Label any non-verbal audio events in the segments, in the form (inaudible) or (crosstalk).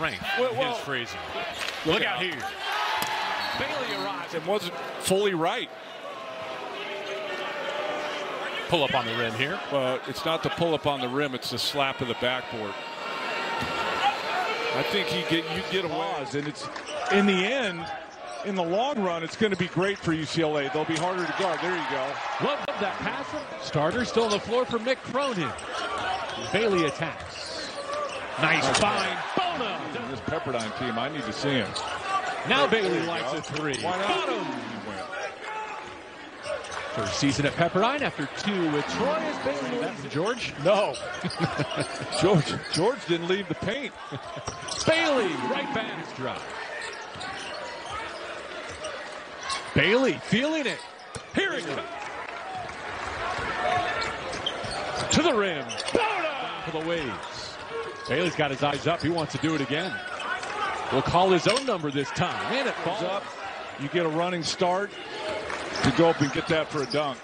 strength Well, well, his phrasing. look Look out out. here. Bailey arrives. and wasn't fully right. Pull up on the rim here. Well, it's not the pull up on the rim; it's the slap of the backboard. I think he get you get away. Pause, and it's in the end, in the long run, it's going to be great for UCLA. They'll be harder to guard. There you go. Love that pass. Starter still on the floor for Mick Cronin. Bailey attacks. Nice find. This Pepperdine team, I need to see him. Now Bailey lights a three. Why not? First season at Pepperdine after two with Troy as Bailey leads. George. No, (laughs) George. George didn't leave the paint. (laughs) Bailey right back drive. Bailey feeling it. Here it comes. To the rim. Bona for the waves. Bailey's got his eyes up. He wants to do it again. Will call his own number this time. And it falls up. You get a running start to go up and get that for a dunk.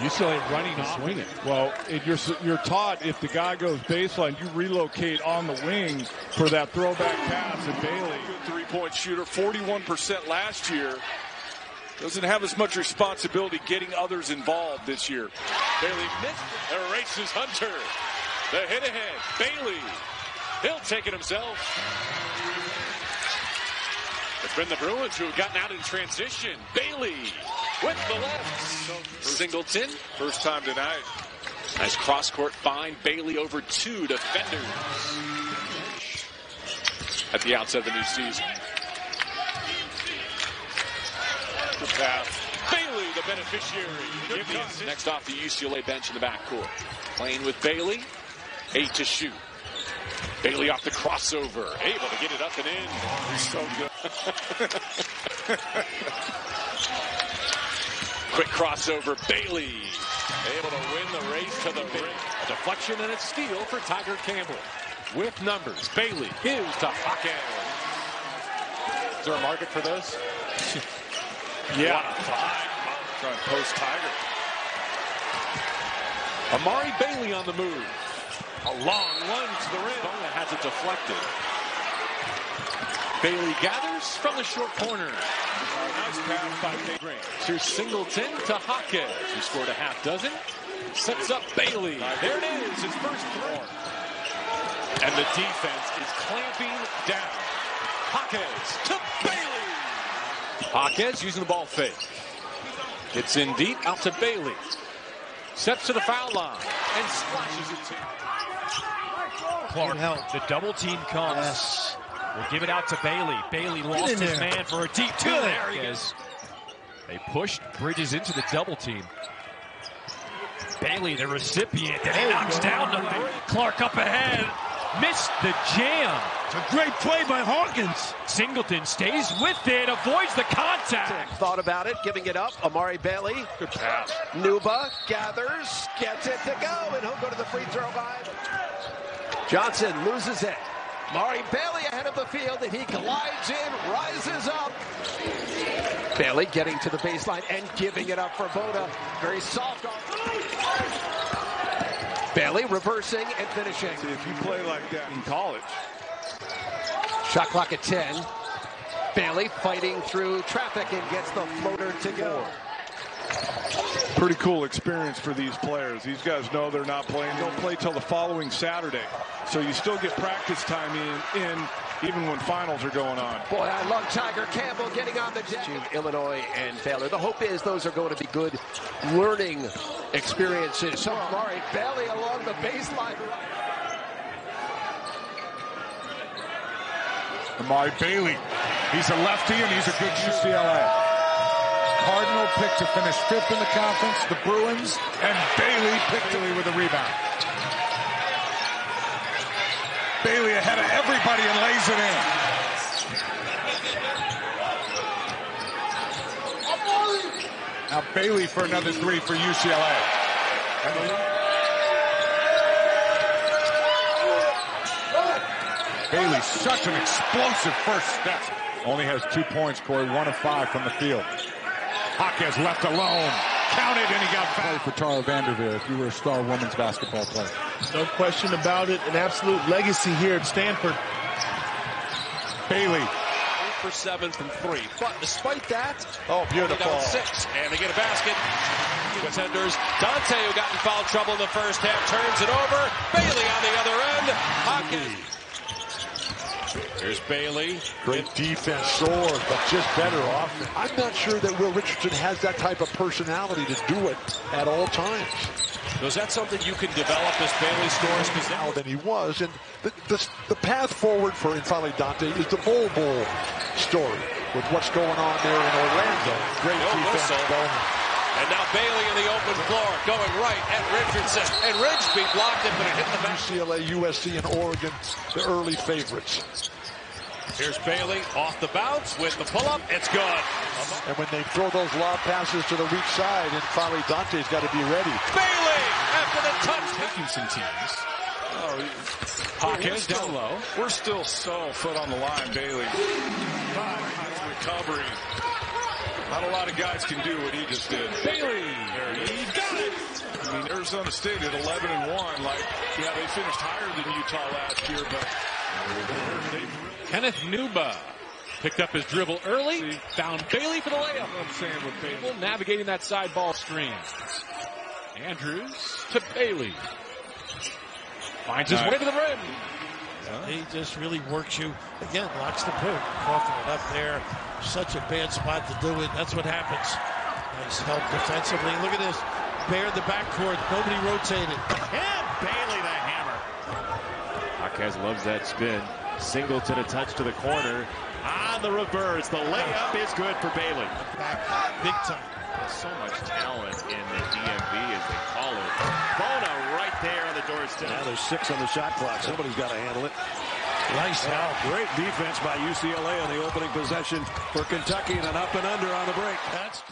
UCLA running off. Swing it. Well, it, you're you're taught if the guy goes baseline, you relocate on the wing for that throwback pass. And Bailey, Good three-point shooter, 41% last year. Doesn't have as much responsibility getting others involved this year. Bailey missed, erases Hunter. The hit ahead, Bailey. He'll take it himself. It's been the Bruins who have gotten out in transition. Bailey with the left. Singleton, first time tonight. Nice cross-court find. Bailey over two defenders at the outset of the new season. Good pass. Bailey, the beneficiary. Next off the UCLA bench in the backcourt. Playing with Bailey. Eight to shoot. Bailey off the crossover. Able to get it up and in. He's so good. (laughs) Quick crossover. Bailey. Able to win the race to the rim. A deflection and a steal for Tyger Campbell. With numbers. Bailey gives to Hawkins. Is there a market for this? (laughs) yeah, What a find. Trying to post Tyger. Amari Bailey on the move. A long run to the rim. Bona has it deflected. Bailey gathers from the short corner. Nice pass by Bailey. Here's Singleton to Hawkins, who scored a half dozen. Sets up Bailey. There it is, his first three. And the defense is clamping down. Hawkins to Bailey. Hawkins using the ball fake. It's in deep, out to Bailey. Steps to the foul line and splashes it to Clark, the double team comes. We'll give it out to Bailey. Bailey lost his there. man for a deep two. Good. There he is. They pushed Bridges into the double team. Bailey, the recipient, and he knocks go. down the. Clark up ahead. Missed the jam. It's a great play by Hawkins. Singleton stays with it, avoids the contact. Thought about it, giving it up. Amari Bailey. Good pass. Nwuba gathers, gets it to go, and he'll go to the free throw line. Johnson loses it. Amari Bailey ahead of the field, and he glides in, rises up. Bailey getting to the baseline and giving it up for Bona. Very soft. Bailey reversing and finishing. See, if you play like that in college, Shot clock at 10. Bailey fighting through traffic and gets the floater to go. Pretty cool experience for these players. These guys know they're not playing. They'll play till the following Saturday. So you still get practice time in, in even when finals are going on. Boy, I love Tyger Campbell getting on the deck. To Illinois and Baylor. The hope is those are going to be good learning experiences. So Amari Bailey along the baseline. Amari Bailey. He's a lefty and he's a good UCLA. Cardinal pick to finish fifth in the conference, the Bruins, and Bailey picked Bailey with a rebound. Bailey ahead of everybody and lays it in. Now Bailey for another three for UCLA. Bailey, such an explosive first step. Only has two points, Corey, one of five from the field. Hawkins left alone. Counted and he got fouled. For Tara VanDerveer, if you were a star women's basketball player. No question about it. An absolute legacy here at Stanford. Bailey. Eight for seven from three. But despite that, Oh, beautiful. down six, and they get a basket. Contenders. Dante, who got in foul trouble in the first half, turns it over. Bailey on the other end. Hawkins. Here's Bailey. Great defense, soars, but just better offense. I'm not sure that Will Richardson has that type of personality to do it at all times. So is that something you can develop as Bailey scores? Because Now than he was, and the, the, the path forward for N'Faly Dante is the Bol Bol story with what's going on there in Orlando. Great No defense, whistle. Bowman. And now Bailey in the open floor, going right at Richardson. And Rigsby blocked it, but it hit the back. UCLA, USC, and Oregon, the early favorites. Here's Bailey off the bounce with the pull-up. It's good. And when they throw those lob passes to the weak side, N'Faly Dante's got to be ready. Bailey after the touch. Taking some teams. Oh, Hawkins down low. We're still so foot on the line, Bailey. Nice recovery. Not a lot of guys can do what he just did. Bailey. There he is. Got it. I mean, Arizona State at 11 and 1. Like, yeah, they finished higher than Utah last year, but they Kenneth Nwuba picked up his dribble early, found Bailey for the layup. I'm saying with Bailey. Navigating that side ball screen. Andrews to Bailey. Finds his way to the rim. He just really works you. Again, locks the boot. Coughing it up there. Such a bad spot to do it. That's what happens. Nice help defensively. Look at this. Bear the backcourt. Nobody rotated. And Bailey the hammer. Marquez loves that spin. Singleton a touch to the corner. On the reverse. The layup is good for Bailey. Back big time. So much talent in the DMV as they call it. Bona right there on the doorstep. Now there's six on the shot clock. Somebody's got to handle it. Nice help. Great defense by UCLA on the opening possession for Kentucky and an up and under on the break. That's